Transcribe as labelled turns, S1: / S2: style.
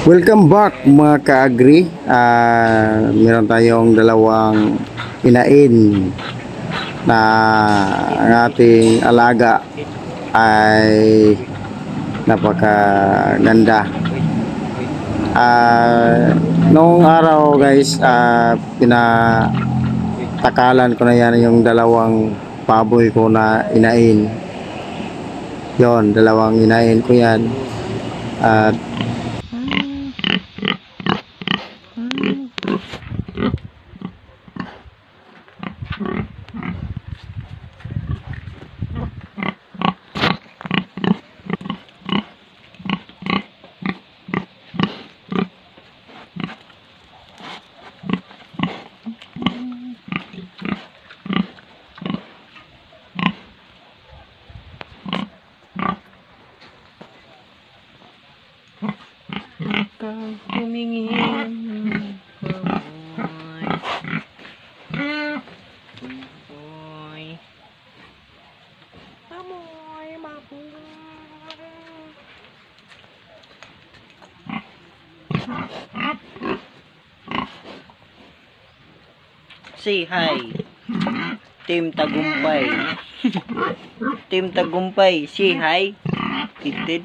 S1: Welcome back mga ka-agri. Ah, meron tayong dalawang inain na ang ating alaga ay napakaganda. Ah, noong araw guys, ah, pinatakalan ko na yan yung dalawang baboy ko na inain. Yon, dalawang inain ko yan. At
S2: Ikaw tumingin Kamoy Kamoy Kamoy Mabuhay. Say hi Team Tagumpay. Team Tagumpay Say hi Tited